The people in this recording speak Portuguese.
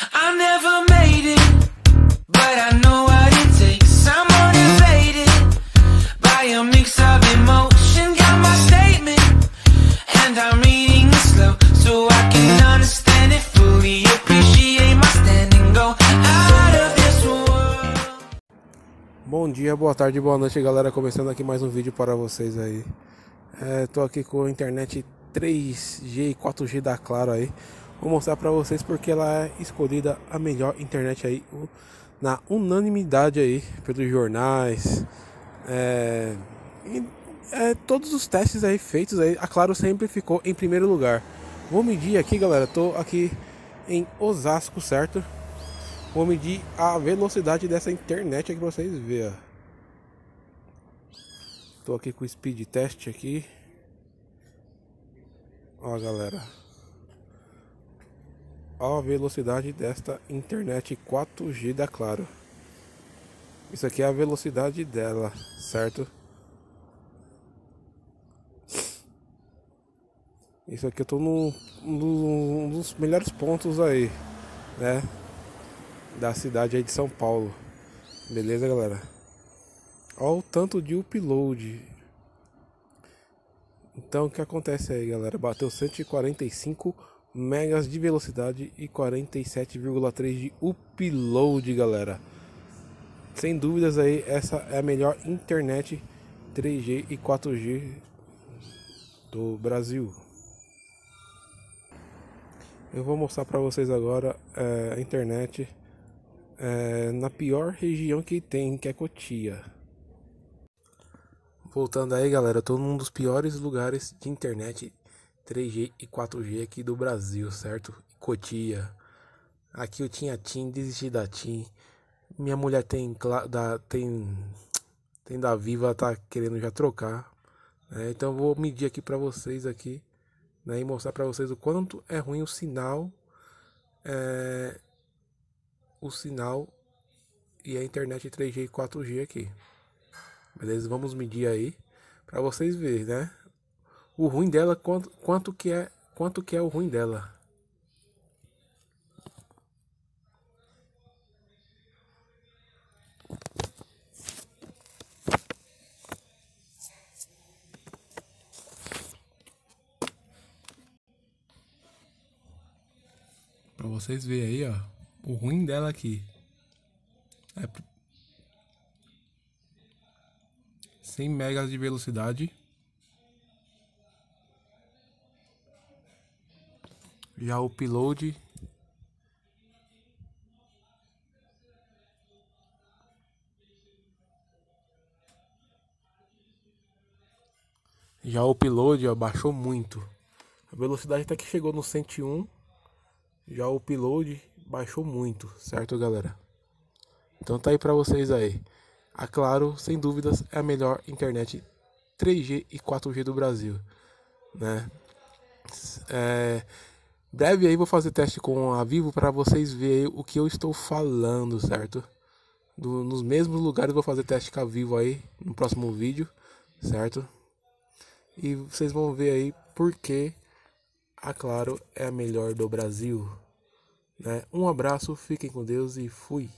I never made it, but I know what it takes. I'm motivated by a mix of emotion. Got my statement, and I'm reading it slow so I can understand it fully. Appreciate my standing, go out of this world. Bom dia, boa tarde, boa noite, galera. Começando aqui mais um vídeo para vocês aí. É, tô aqui com a internet 3G e 4G da Claro aí. Vou mostrar para vocês porque ela é escolhida a melhor internet aí na unanimidade aí pelos jornais. É, e, é, todos os testes aí feitos aí, a Claro sempre ficou em primeiro lugar. Vou medir aqui, galera. Tô aqui em Osasco, certo? Vou medir a velocidade dessa internet aqui pra vocês verem. Tô aqui com o speed test aqui. Ó, galera. A velocidade desta internet 4G da Claro. Isso aqui é a velocidade dela, certo? Isso aqui eu tô num, num dos melhores pontos aí, né? Da cidade aí de São Paulo. Beleza, galera? Olha o tanto de upload. Então o que acontece aí, galera? Bateu 145 megas de velocidade e 47,3 de upload, galera. Sem dúvidas aí, essa é a melhor internet 3G e 4G do Brasil. Eu vou mostrar para vocês agora é, a internet é, na pior região que tem, que é Cotia. Voltando aí, galera, eu tô num dos piores lugares de internet 3G e 4G aqui do Brasil, certo? Cotia. Aqui eu tinha TIM, desisti da TIM. Minha mulher tem da tem tem da Viva, tá querendo já trocar. Né? Então eu vou medir aqui para vocês aqui, né? E mostrar para vocês o quanto é ruim o sinal, é, o sinal e a internet 3G e 4G aqui. Beleza? Vamos medir aí para vocês verem, né? O ruim dela quanto, quanto que é, quanto que é o ruim dela. Para vocês verem aí, ó, o ruim dela aqui. É 100 megas de velocidade. Já o upload Já o upload ó, baixou muito. A velocidade até que chegou no 101. Já o upload baixou muito, certo, galera? Então tá aí pra vocês aí. A Claro, sem dúvidas, é a melhor internet 3G e 4G do Brasil, né? É, breve aí vou fazer teste com a Vivo para vocês verem o que eu estou falando, certo? Do, nos mesmos lugares vou fazer teste com a Vivo aí no próximo vídeo, certo? E vocês vão ver aí porque a Claro é a melhor do Brasil. Né? Um abraço, fiquem com Deus e fui.